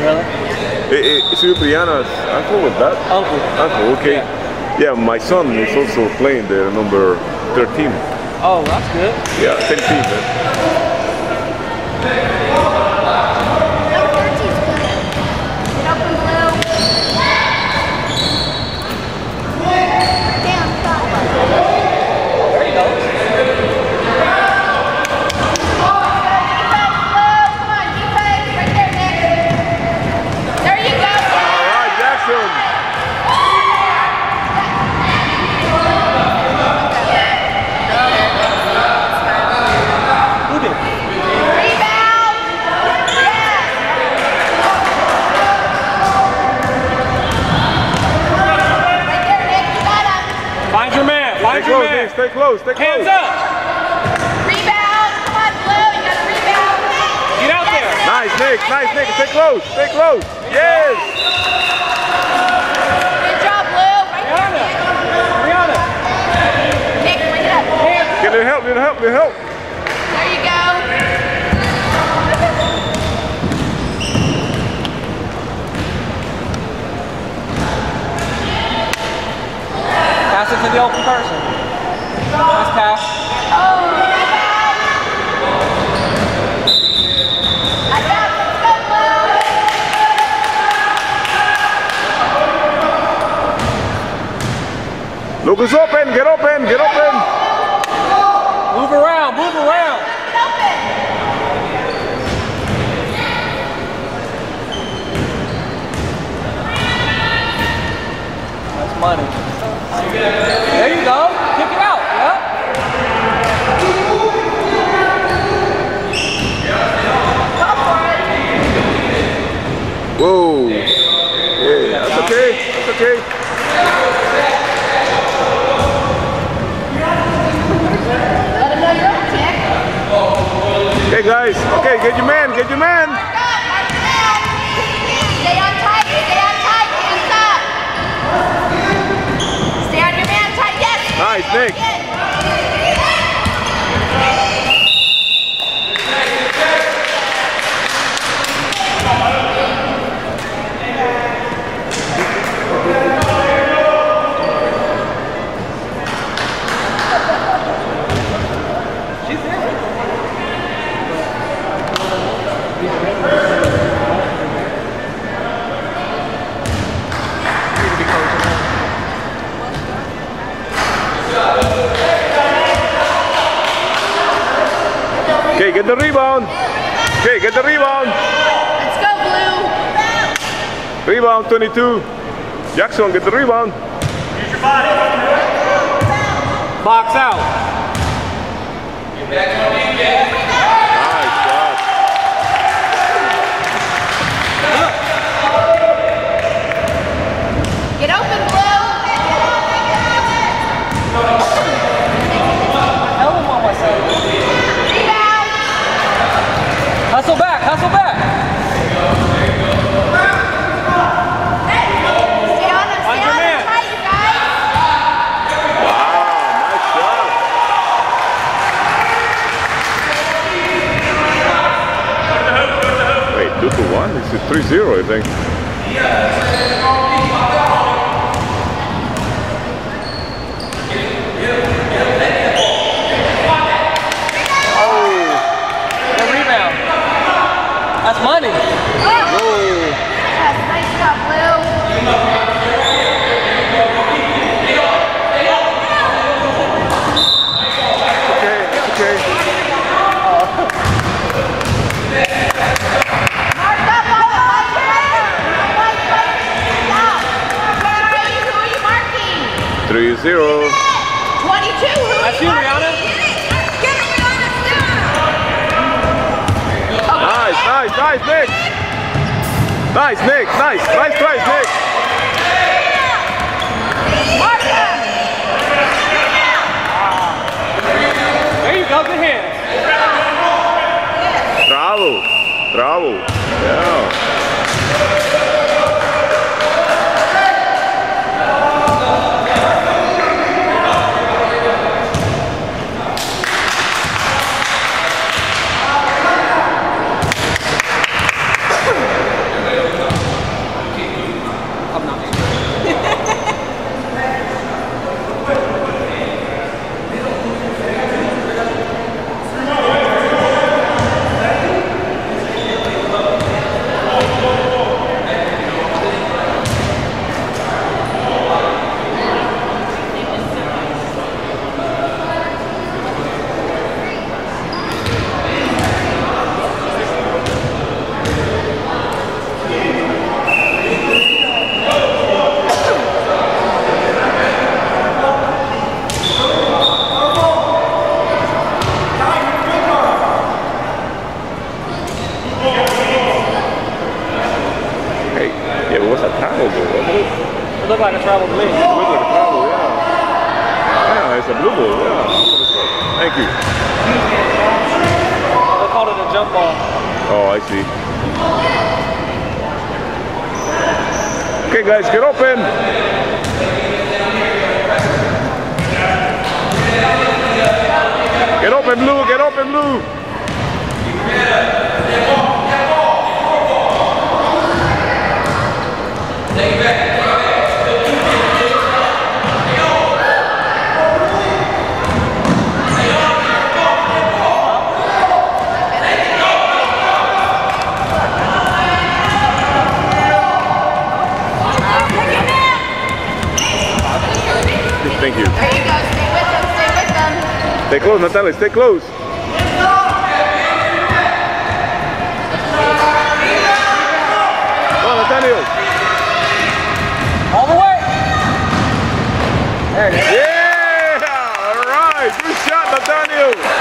Really? It Brianna's uncle with that? Oh, uncle. Uncle, okay. Yeah. my son is also playing the number 13. Oh, that's good. Yeah, same team, man. Number 13's good. Get up in blue. Damn, stop. There you go. Defense, blue. Come on, defense. Right there, Nick. There you go. All right, Jackson. Who did? Rebound. Yes. Right there, Nick. You got him. Find your man. Stay Find your close, man. Nick, stay close, stay close. Hands up. Rebound. Come on, blue. You got a rebound. Get out there. Nice, Nick, nice, Nick. Stay close, stay close. Yes. Good job, blue. Right there, Brianna. Nick. Bring it up. Hands. Can you help, can you help, can you help? There you go. Pass it to the open person. Nice pass. Oh, rebound. I got it. Let's go, blue. Lucas, open, get open, get open. Move around. Move around. That's money. There you go. Kick it out. Yep. Whoa. Yeah, that's okay, that's okay. Let him know you're up, Nick. Okay, guys, okay, get your man, get your man. Mark up, mark it down. Stay on tight, stay on tight, hands up. Stay on your man tight, yes. Nice, Nick. Good. She's there. You need to be coaching her. Okay, get the rebound. Okay, get the rebound. Let's go, blue. Rebound 22. Jackson, get the rebound. Use your body. Box out. Nice job. Get open, blue. Hell of on myself. Rebound. Hustle back. Hustle back. 3-0, I think. Yeah. Marking? 3 0. 22. Who are That's you, Rihanna. Get it, Rihanna. Nice, nice, nice, Nick. Nice, Nick. Nice, nice try, Nick. Mark. There you go. Good hands. Bravo, bravo. Yeah. Me. It looks like a foul, yeah. Yeah, it's a blue ball, yeah. Thank you. They called it a jump ball. Oh, I see. Okay, guys, get open. Get open, blue. Get open, blue. Thank you. There you go. Stay with them. Stay with them. Stay close, Natalia. Stay close. Go, Nathaniel. All the way. There it is. Yeah! All right. Good shot, Nathaniel.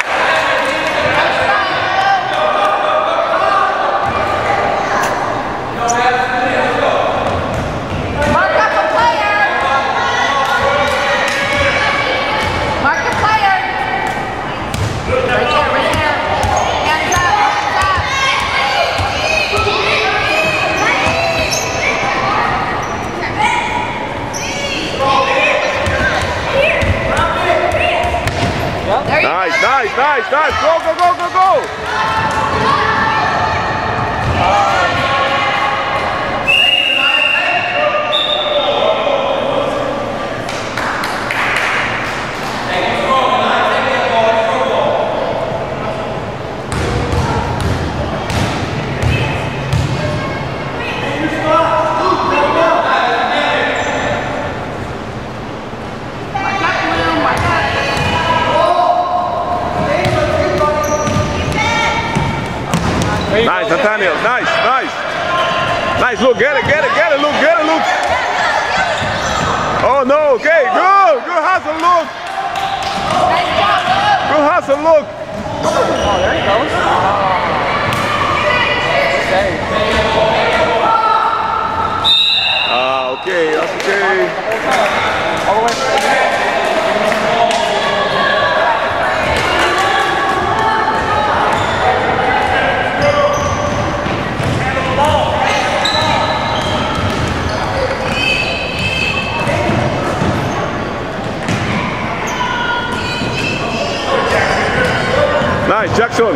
Nice, Jackson.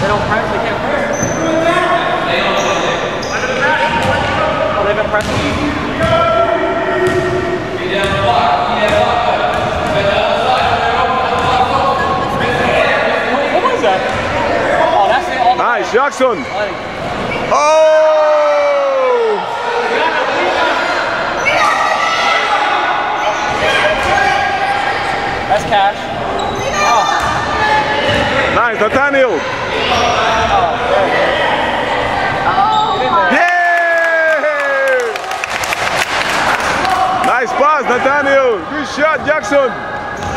They don't press, they can't press. Oh, they've been pressing. What- what was that? Oh, that's the Nice, Jackson. Oh! Cash. Oh. Nice, Nathaniel. Yeah! Nice pass, Nathaniel. Good shot, Jackson. Stay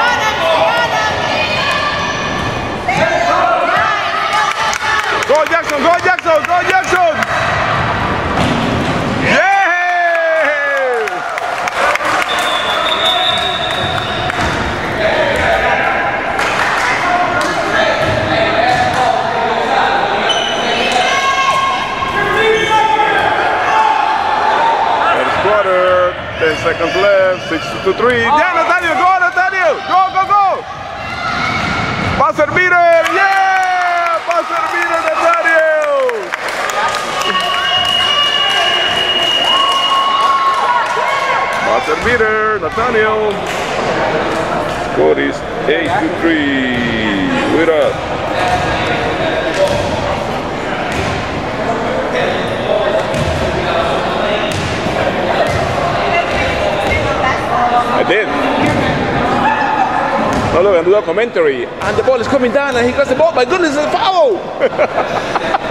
on him. Stay on him. Go, Jackson. Go, Jackson. Go, Jackson. Yeah! First quarter, 10 seconds left, 6 to 3. Yeah, Nathaniel, go, Nathaniel! Go, go, go! Va a servir yeah! A servir el Nathaniel! Va a servir Nathaniel. Score is 8 to 3. We're up. Look, I'm doing commentary. And the ball is coming down and he got the ball. My goodness, it's a foul!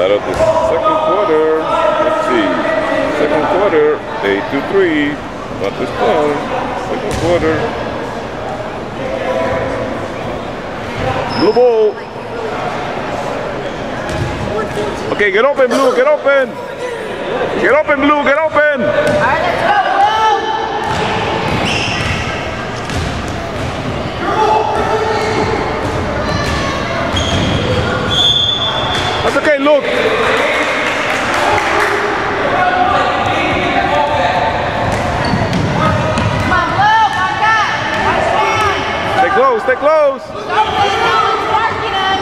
Start of the second quarter. Let's see. Second quarter, 8 to 3. Not this one. Second quarter. Blue ball. Okay, get open, Blue. Get open. Get open, Blue. Get open. All right, let's go, Blue. That's okay, look. Come Blue. Nice one. Stay close, stay close. Go, Blue. No one's marking him.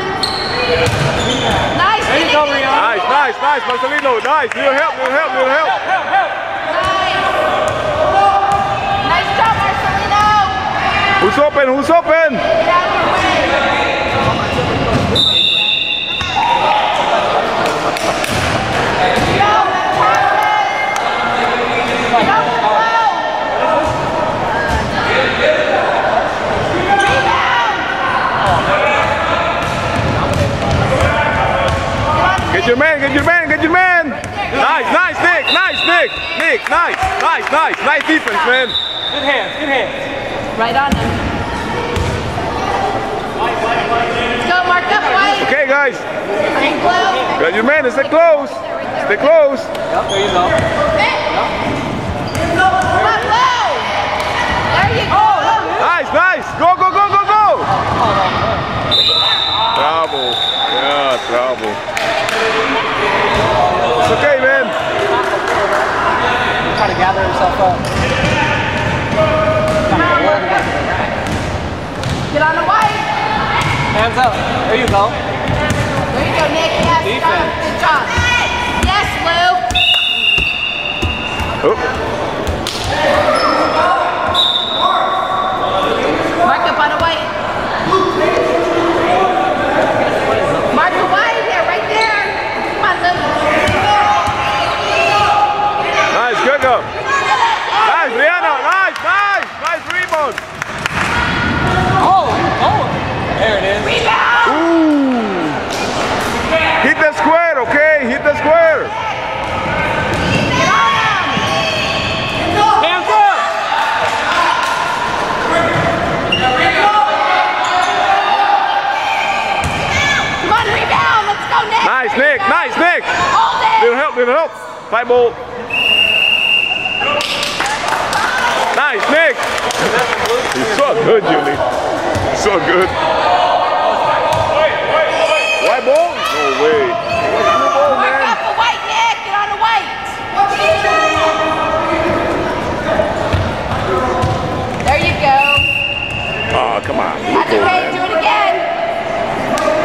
Nice. There you get go, it, get it. Rihanna. Nice, Marcelino. Nice. Little help, little help, little help. Help, help. Nice. Nice job, Marcelino. Who's open? Who's open? Get out of your way. Go, Travis. Go, Blue. Rebound. Get your man, get your man, get your man. Nice, nice, Nick, nice, Nick. Nick, nice, nice, nice, nice defense, man. Good hands, good hands. Right on him. Let's go, mark up, White. Okay, guys. Bring blue. Got your man, stay close. Stay close. Yep, there you go. Come. There you go. Nice, nice. Go, go, go, go, go. Trouble. Yeah, trouble. It's okay, man. Trying to gather himself up. Get on the white. Hands up. There you go. There you go, Nick. Yes, Defense. Good job. Yes, Blue. Oh, Mark up on the white. Mark the white there, right there. Come on, Blue. nice, good go. Nice, Brianna. Nice, nice. Nice rebound. Oh, oh. There it is. Rebound. Ooh. Hit the square, okay? Hit the square. Get on him. Hands up. Come on, rebound. Let's go, Nick. Nice, Nick. Nice, Nick. Hold it. Little help. Five ball. Nice, Nick. He's so good, Julie. So good. White ball? No way. Blue ball, man. white, Nick. Get on the white. There you go. Oh, come on. Blue That's ball, okay. man. Do it again.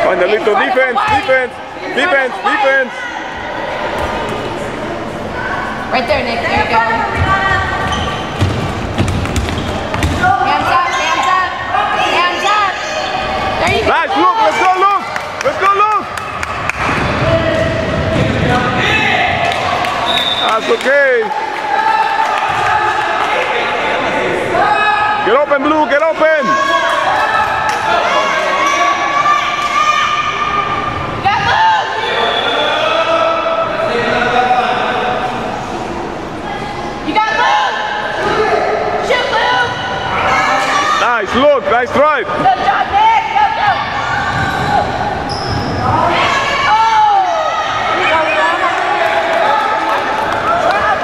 Find a little defense, defense, defense, defense. Right there, Nick. There you go. Hands up, hands up, hands up. There you go. Nice, look, let's go, look. Let's go, look. That's okay. Get open, Blue, get open. Got move. You got move. Shoot, move. Nice, Luke, nice drive. Good job, Nick. Go, go. Oh.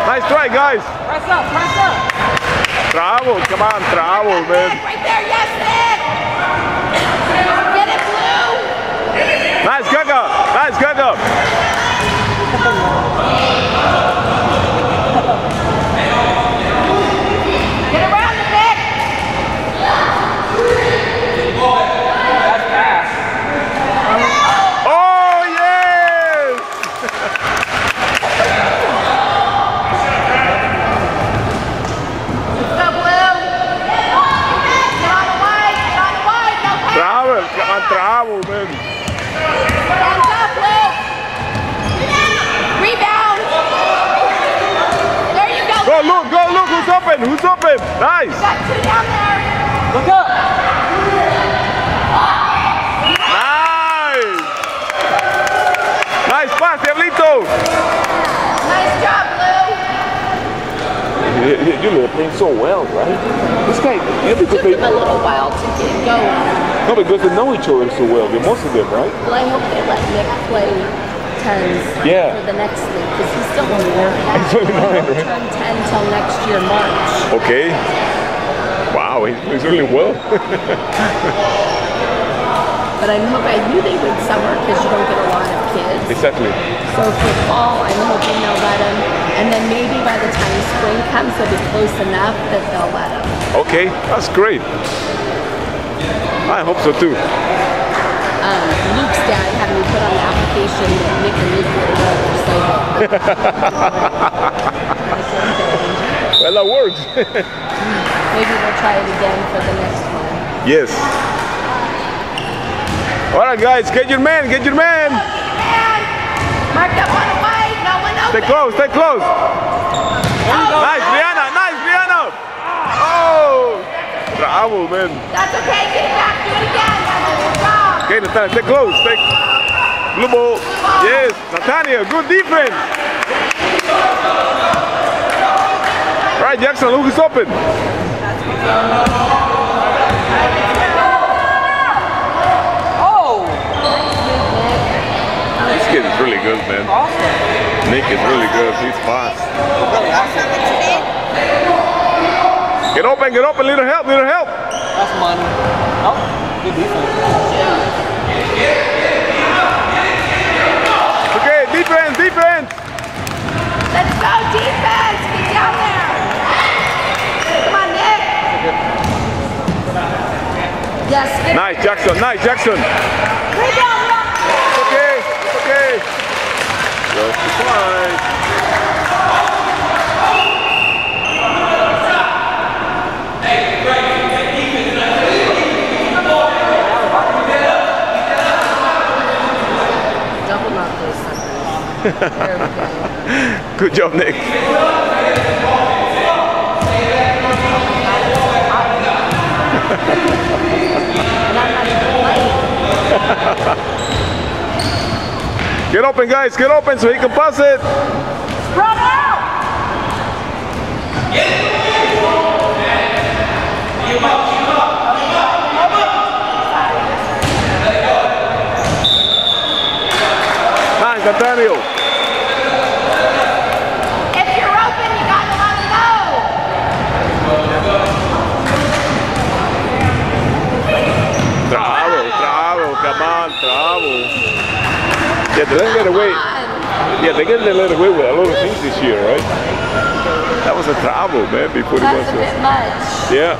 Nice try, guys. Press up, press up. Travel, come on, travel, man. Right there, yes, Nick. Get it, blue. Nice, Gaga. Nice, Gaga. Get around the Nick. That's pass. Oh, yes. Go, blue. Get on the white. Get on the white. Go, pass. Travel, come on, travel, man. Hands up, blue. Rebound. There you go. Go, look, go, look, who's open, who's open. Nice. Got two down there. Look up. Nice. Nice pass, close. Nice job, Blue. You, you, you are playing so well, right? This guy, yeah, because Took they, them a little while to get going. no, because they know each other so well. The most of them, right? Well, I hope they let Nick play tens Yeah. for the next because he's still only nine. He's only nine, right? turn ten till next year March. Okay. Wow, he's, he's really well. But I'm hoping I knew they would summer because you don't get a lot of kids. exactly. So for fall, I'm hoping they'll let him, and then maybe by the time spring comes, they'll be close enough that they'll let him. Okay, that's great. I hope so too. Um, Luke's dad had me put on the application that Nick and Luke were together, so Well, that works. maybe we'll try it again for the next one. yes. All right, guys, get your man, get your man. Mark up on the way, no one Stay close, stay close. Oh. Nice, Brianna, nice, Brianna. Oh, bravo, man. That's okay, get it back, do it again. Good job. Okay, Natalia, stay close. Stay. Blue ball. Yes, Natalia, good defense. Right, Jackson, Luke is open. Oh, This kid is really good, man. awesome. Nick is really good. He's fast. Get open, get open. Little help, little help. That's money. Oh, good defense. Go, defense. Get down there. Come on, Nick. Yes, Nice, Jackson. Nice, Jackson. Rebound, It's okay. It's okay. Just fine. Double knock those suckers. There we go. Good job, Nick. Get open, guys. Get open so he can pass it. Run out. Nice, Nathaniel. If you're open, you gotta let them go. Bravo, bravo, come on, bravo. Yeah, they didn't get away. Come Yeah, they didn't let away with a lot of things this year, right? That was a travel, man, before on. it was. That's a bit much. yeah,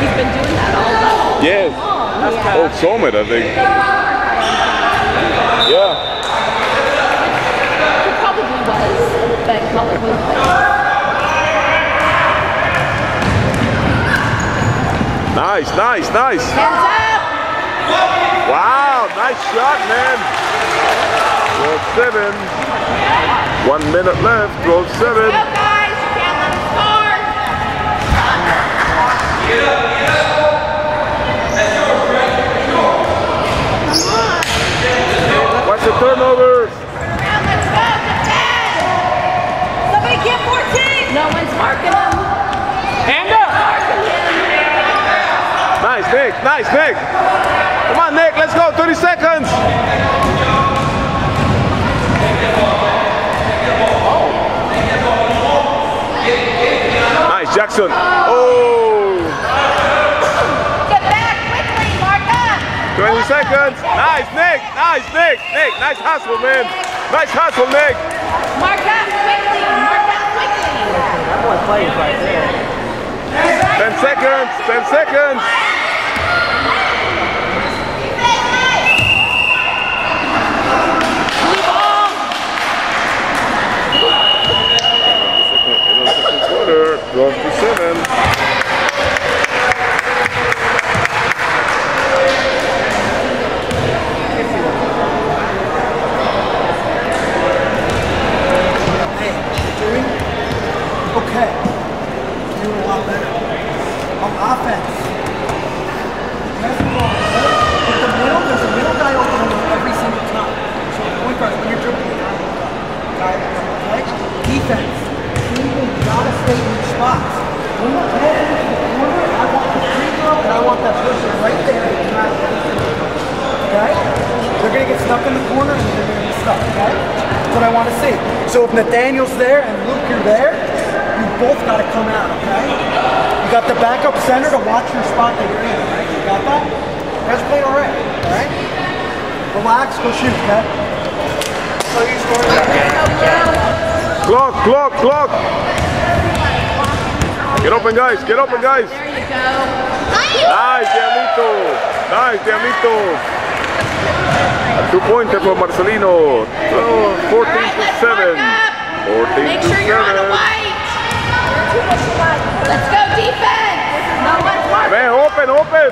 He's been doing that all day yes. Oh, long. Yeah. All summit, I think. Yeah. He probably was, but Collingwood played. Nice, nice, nice. Hands up! Wow, nice shot, man. 12 7. One minute left, 12 7. Go guys! You can't let him score! Watch the turnovers. Now let's go! Defend! Somebody get 14! No one's marking him. Hand up. Nice, Nick. Nice, Nick. Come on, Nick. Let's go. 30 seconds. Jackson. Oh, Get back quickly, mark 20 seconds. Nice, Nick. Nice, Nick. Nick, nice hustle, man. Nice hustle, Nick. Mark up quickly! Mark up quickly! That boy plays right there. 10 seconds. 10 seconds. Goes to seven. Okay. You a lot better. On offense. The middle, middle guy open every single time. So the point guard, when you're dribbling, defense. Gotta stay blocks. When the ball hits the corner, I want the free throw and I want that person right there. Okay? They're going to get stuck in the corner, and they're going to be stuck, okay? That's what I want to see. So if Nathaniel's there and Luke, you're there, you both got to come out, okay? You got the backup center to watch your spot that you're in, right? You got that? That's playing all right, all right? Relax, go shoot, okay? So you. Clock, clock, clock! Get open, guys. Get open, guys. There you go. Nice, Diablito. Nice, Diablito. A two pointer for Marcelino. Oh, 14 All right, to 7. 14 Make to sure you're on the 7. white. Let's go defense. No one's. Man, open, open.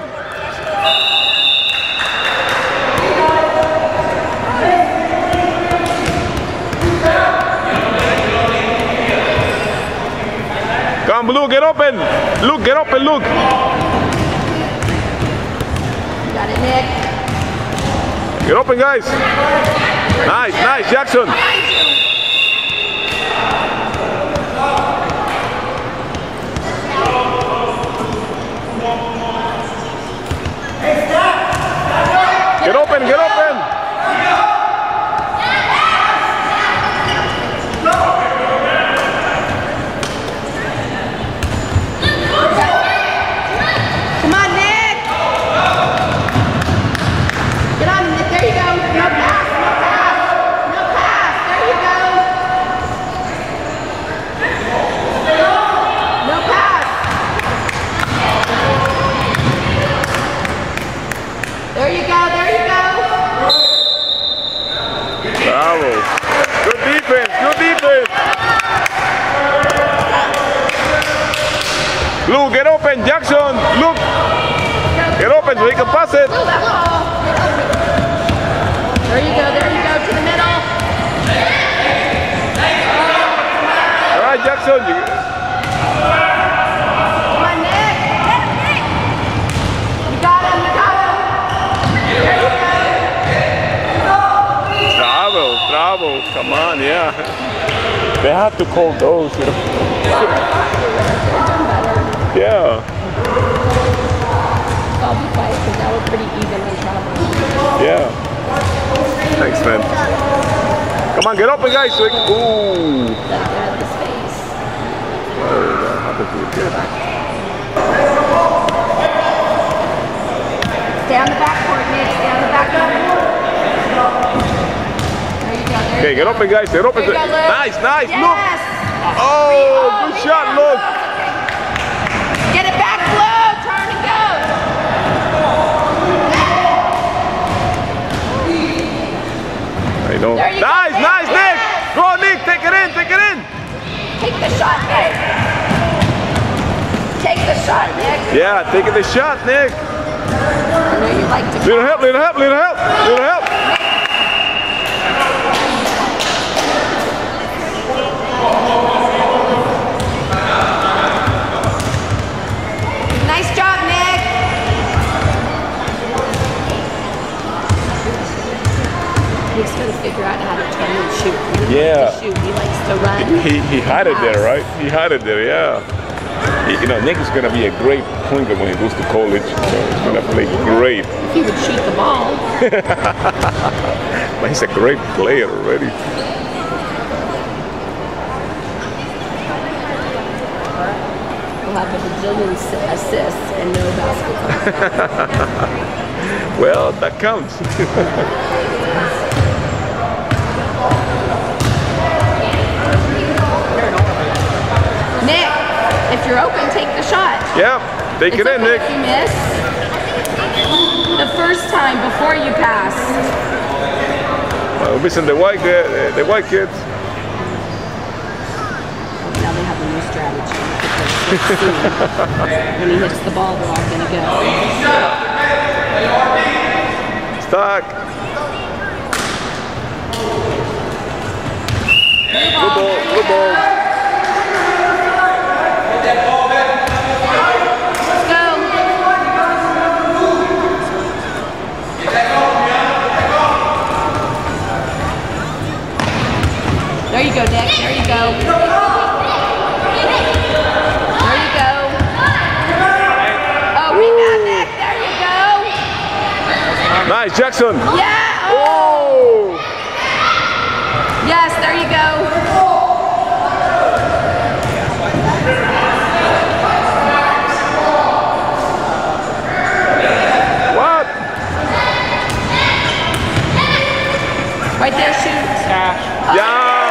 Come, Blue, get open. Look, get open, look. Got it, Nick. Get open, guys. Nice, nice, Jackson. Get open, get open. Come on, Nick. Get on, Nick. There you go. No pass. No pass. No pass. There you go. No pass. There you go. There you go. Bravo. Good defense, good defense. Blue, get open, Jackson. Look, get open so he can pass it. Blue, that ball. There you go. There you go. To the middle. All right, Jackson. You, Come on, Nick. You got him. You got him. There you go. bravo, bravo. Come on, yeah. They have to call those. Yeah. I'll be quiet because now we're pretty even on travel. Yeah. Thanks, man. Come on, get open, guys. So we can, ooh. Gotta get out of the space. Oh, that the. Stay on the backboard, Nick. Stay on the backboard. There you go. Okay, get open, guys. Get open. There you go, Luke. Nice, nice. Yes. Look. Oh, good shot, Luke. Get it back, Blue. Turn and go. Go, Nice, Nick. nice, Nick. Yes. Go, Nick. Take it in, take it in. Take the shot, Nick. Take the shot, Nick. Yeah, taking the shot, Nick. I know you like to. Little help, little help, little help, little help. Yeah. to shoot. He likes to run. He, he had it there, right? He had it there, yeah. He- you know, Nick is going to be a great point guard when he goes to college. Know, he's going to play great. He would shoot the ball. But he's a great player already. Have a bajillion assists and no basketball. Well, that counts. Nick, if you're open, take the shot. yeah, take It's it in, okay Nick. if you miss. The first time before you pass. Uh, missing the white, uh, the white kids. Now they have a new strategy. because they're soon. when he hits the ball, they're all gonna go. Stuck. Good ball, good ball. Jackson. Yeah. Oh. Yes, there you go. What? Right there, shoot. Yeah. yeah.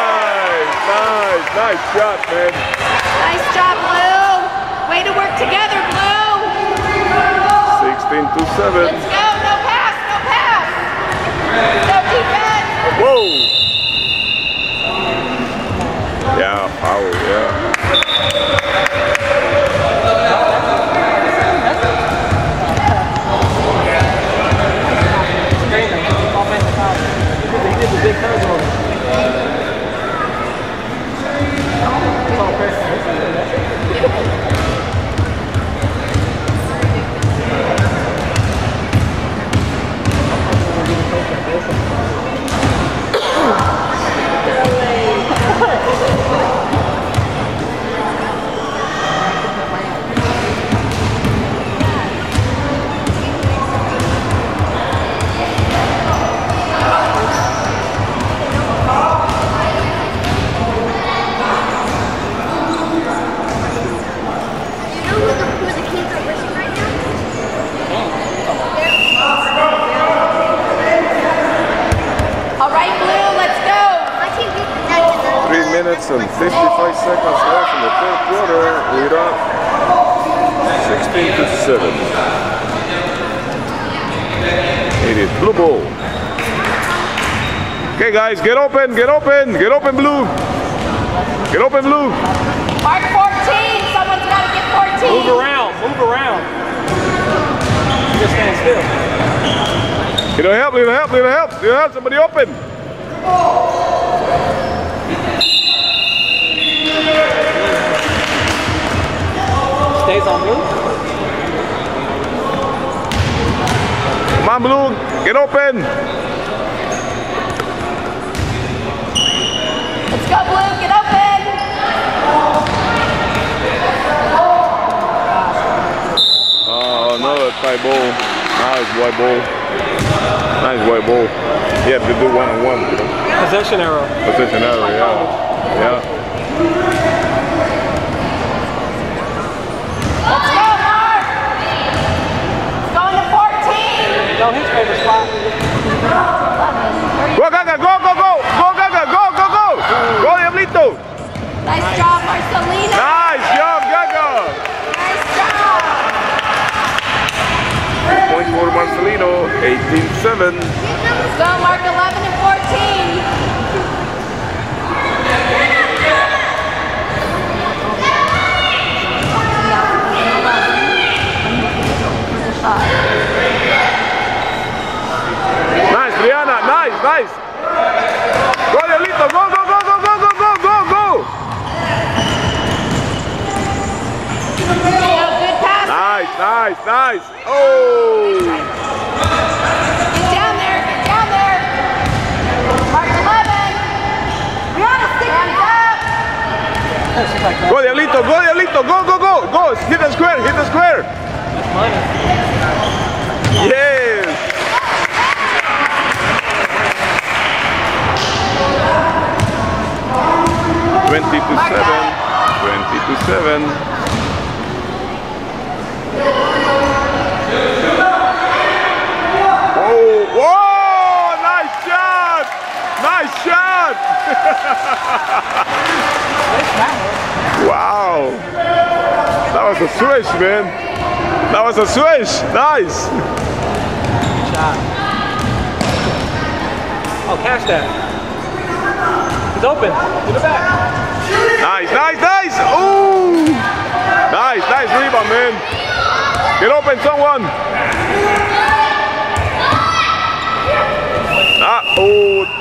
Nice, nice, nice shot, man. Nice job, Blue. Way to work together, Blue. 16 to 7. Let's open, get open, get open, blue. Get open, blue. Mark 14. Someone's got to get 14. Move around. Move around. You Just stand still. Little help, little help, little help, little help. Somebody open. Stays on blue. Come on, blue. Get open. Let's go, Blue. Get open. Oh, another tie ball. Nice white ball. Nice white ball. You have to do one on one. You know? Possession arrow. Position error, yeah. Yeah. Let's go, Mark. Going to 14. No, his favorite. Go, Gaga, go, go, go. Go, Gaga, go, go, go. Go, Diablito. Nice job, Marcelino. Nice job, Gaga. Nice job. Point for Marcelino, 18-7. Let's go, Mark 11 and 14. Nice, Brianna. Nice, nice. Go, Diablito. Go, go, go, go, go, go, go, go, go. Go, good pass. Nice, nice. Oh. Get down there. Get down there. Mark 11. Brianna, stick up. Go, Diablito. Go, Diablito. Go, go, go. Go. Hit the square. Hit the square. Yes. Twenty to seven. Twenty to seven. Oh, whoa! Nice shot! Nice shot! Wow! That was a swish, man. That was a swish. Nice. Shot. Oh, catch that. It's open. To the back. Nice, nice, nice. Ooh. Nice, nice rebound, man. Get open, someone. Ah, oh.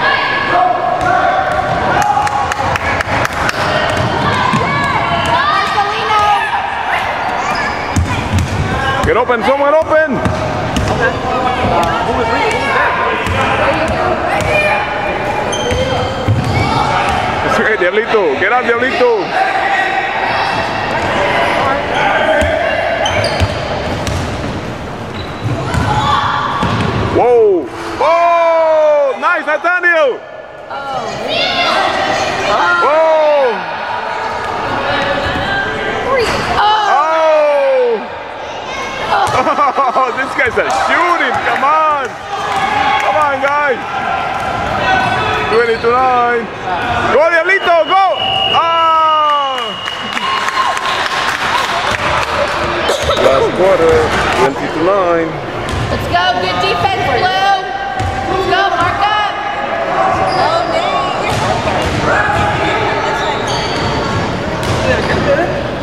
Get open, someone open! Diablito, get out, Diablito! Guys are shooting. Come on. Come on, guys. 20 to 9. Go, Diablito, go. Oh. Last quarter, 20 to 9. Let's go. Good defense, Blue. Let's go. Mark up. Oh,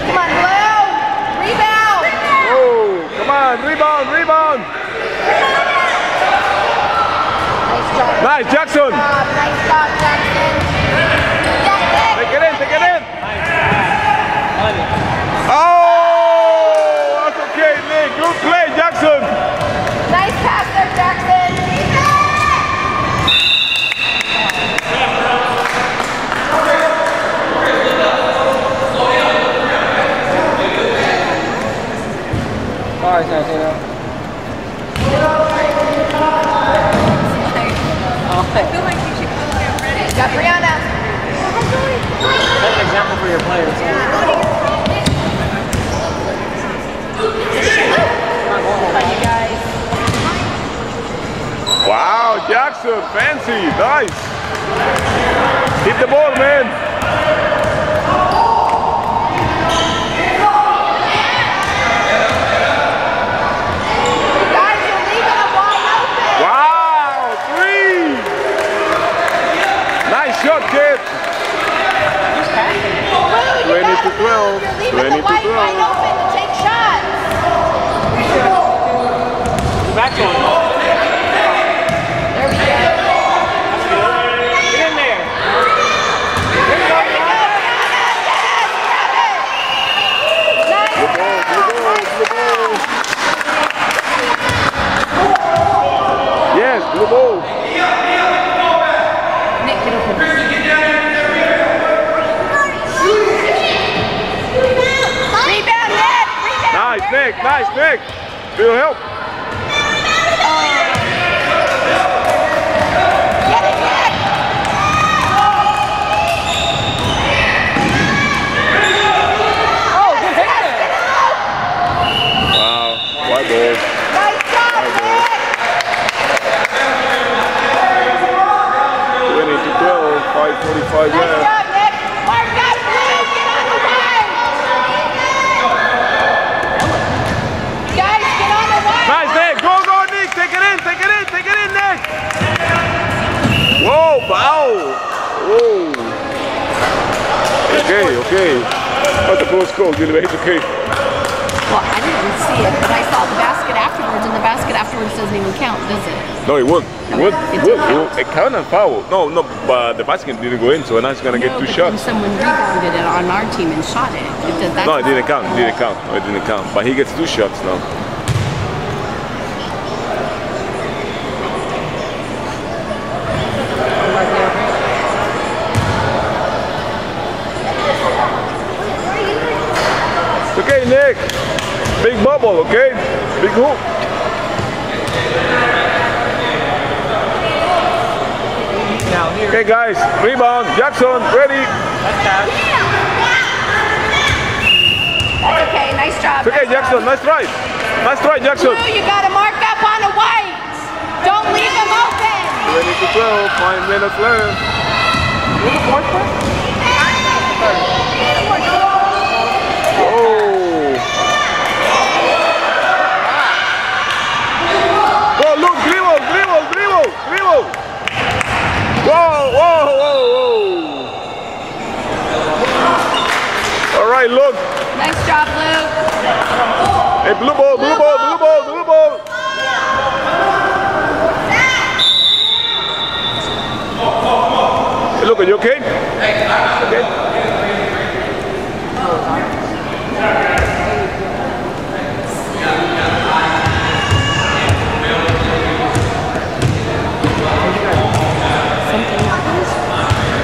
Come on, Blue. Rebound. Oh, come on, rebound, rebound. Nice Jackson. Nice job, Jackson. Jackson. Take it in, take it in. Oh, that's okay, Nick. Good play, Jackson. Nice pass there, Jackson. Sorry, Santino. Got Brianna. Set an example for your players. You guys. Wow, Jackson, fancy, nice. Hit the ball, man. Guys, you're leaving them wide open. Wow, three. Nice shot, kid. Blue, you 20 to gotta 12, move. You're leaving 20 the to white 12. wide open to take shots. Back to him. There we go. Get in there. There we go, Brianna. Yes, grab it. Nice job. Nice job. Yes, blue ball. Nick, get open. Rebound, Nick. Rebound. Nice, There Nick, you go. nice, Nick. Good help. Get it, Nick. Oh, good hit there. Wow, white ball. Nice job, Nick. 20 to 12, 545 Nice left. job, Nick. Mark up, Blue. Get on the wing. Guys, get on the wing. Nice, Nick. Go, go, Nick. Take it in, take it in, take it in, Nick. Whoa, wow. Whoa. Okay, okay. What's the close call, Gilbert? It's okay. Well, I didn't see it, but I saw the basket afterwards, and the basket afterwards doesn't even count, does it? No, it would. It would. It would. did It. It counted foul. No, no, but the basket didn't go in, so now he's gonna get two shots. someone rebounded it on our team and shot it. it does, No, it didn't count. It didn't count. No, it didn't count. But he gets two shots now. It's okay, Nick. Big okay? Big hoop. Now here. Okay, guys. Rebound. Jackson, ready. That's pass. That's okay. Nice job. It's okay, nice Jackson. job. Nice try. Nice try, Jackson. Blue, you got to mark up on the white. Don't leave them open. 20 to 12. Five minutes left. Who's the fourth one? Oh. Go, look, dribble, dribble, dribble, dribble. Whoa, whoa, whoa, whoa. All right, look. Nice job, Blue. Hey, blue ball, blue ball, blue ball, blue ball. Hey, look, are you okay? Okay.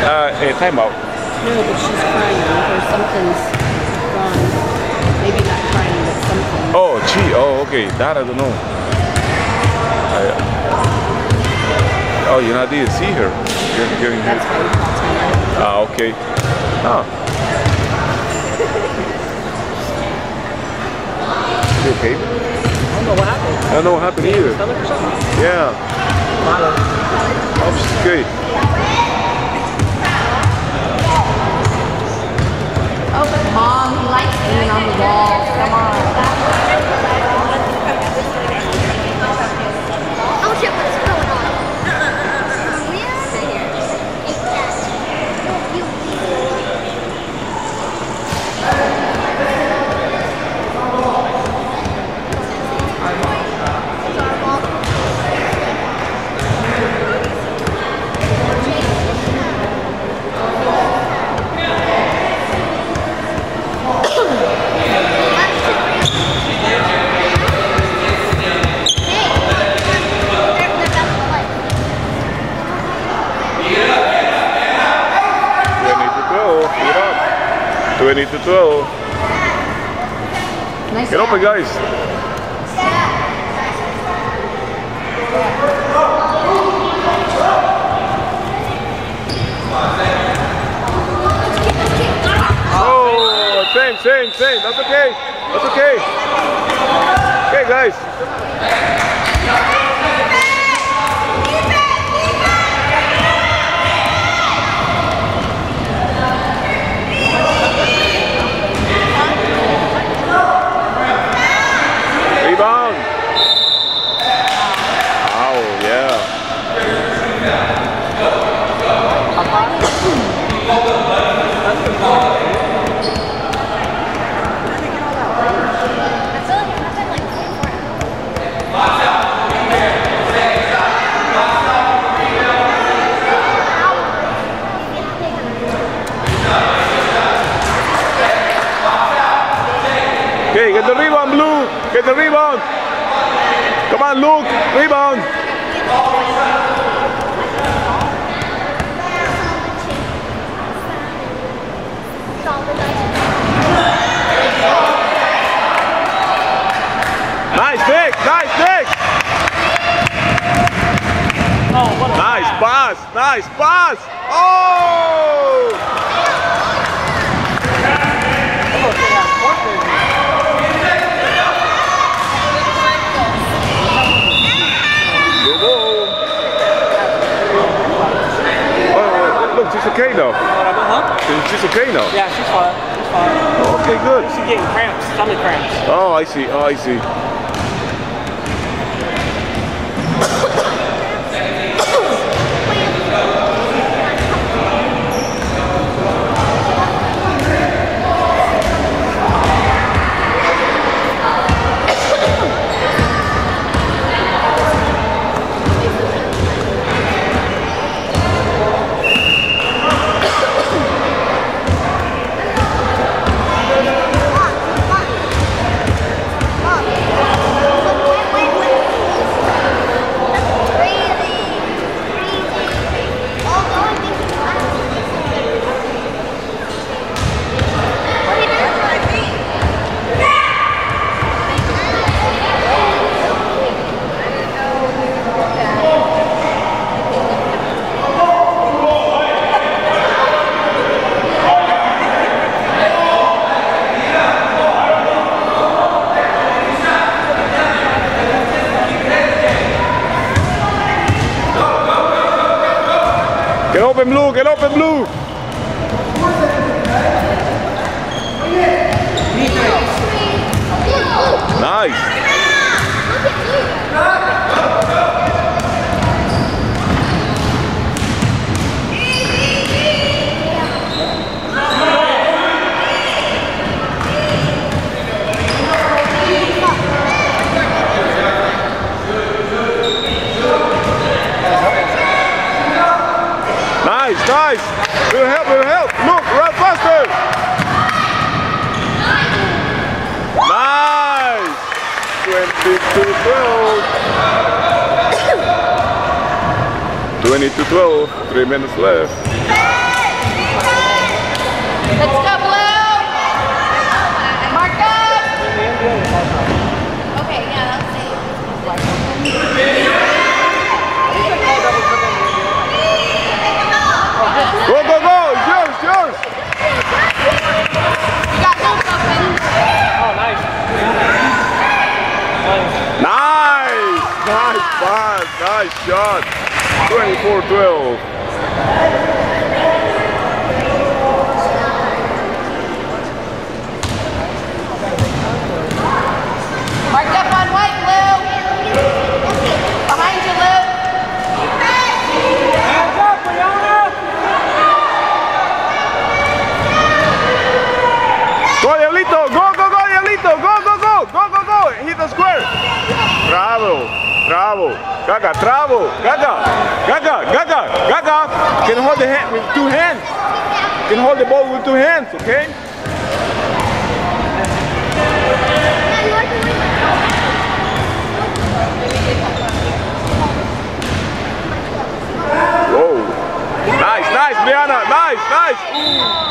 Uh, hey, timeout. No, but she's crying, or something's wrong. Maybe not crying, but something. Oh. Okay. That I don't know. I- oh, you know, I didn't see her. You're hearing her. That's why we call time. Ah, okay. Ah. You okay? I don't know what happened. I don't know what happened either. Yeah. Oh, she's okay. Oh, mom, he likes being on the wall. Come on. 20 to 12. Nice Get job. open, guys. Oh, same, same, same. That's okay. That's okay. Okay, guys. Get the rebound. Come on, Luke. Rebound. Nice, Nick. Nice, a Nice pass. Nice pass. Oh! almost did have sport vision. Good ball. Oh, she's okay now. Huh? She's okay now. Yeah, she's fine. She's fine. Okay, good. She's getting cramps, stomach cramps. Oh, I see. Oh, I see. Get open, up Get open, Blue. Nice. Nice, nice. Little help, little help. Look, run faster. Nice. 22 12. 22 12. Three minutes left. Let's go, Blue! Mark up! Okay, yeah, that's it. Go, go, go. It's yours, it's yours. You got Luke open. Oh, nice. Nice. Nice. Nice shot. 24-12. Mark up on white, Lou. Behind you, Lou. Hands up, Brianna. Go, Diablito. Go, go, go, Diablito. Go, go, go. Go, go, go. Hit the square. Bravo. Bravo. Gaga, bravo. Gaga. Gaga, Gaga, Gaga. Can hold the hand with two hands. You Can hold the ball with two hands, okay? Whoa. Nice, nice, Brianna. Nice, nice. Huh?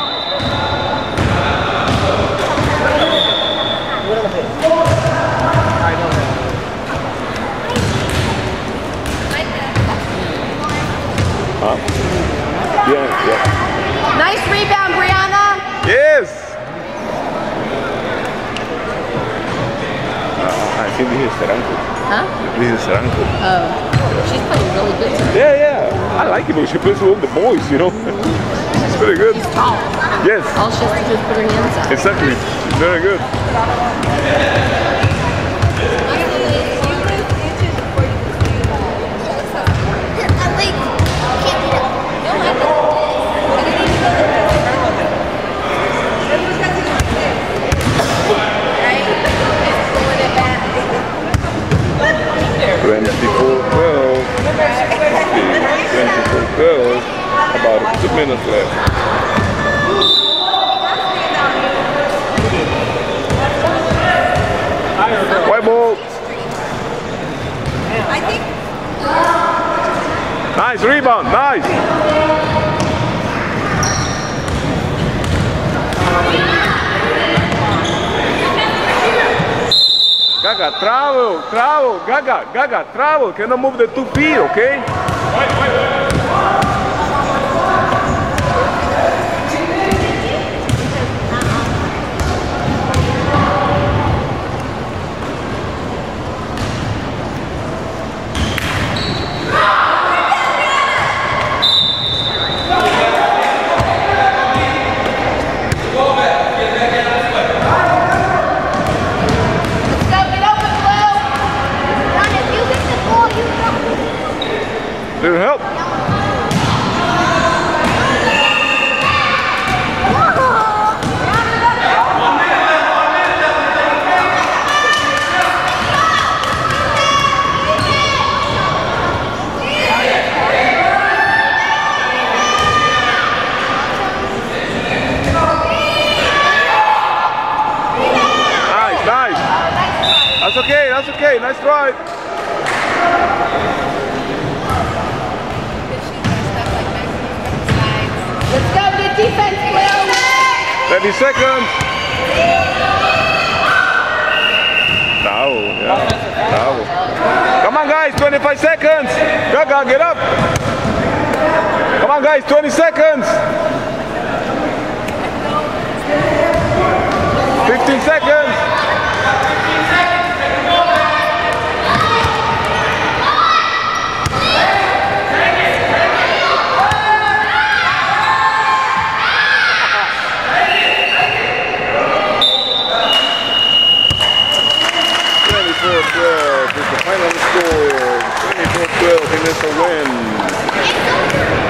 I think this is Seranco. Huh? Is Seranco. Oh. She's playing really good tonight. Yeah, yeah. I like it when she plays with all the boys, you know. Mm-hmm. It's very good. Tall. Yes, All she has to do is put her hands up. exactly. She's very good. White ball. I think Nice rebound. Nice. Gaga, travel, travel, Gaga, Gaga, travel. Cannot move the two feet, okay? let's go. Get open, Lou. Little help. Nice, nice. That's okay. Nice try. Let's go. Good defense, Lou. 30 seconds. Bravo, yeah. Bravo. Come on, guys, 25 seconds. Gaga, get up. Come on, guys, 20 seconds. 15 seconds. Twenty-four twelve is the final score. Twenty-four twelve, and it's a win.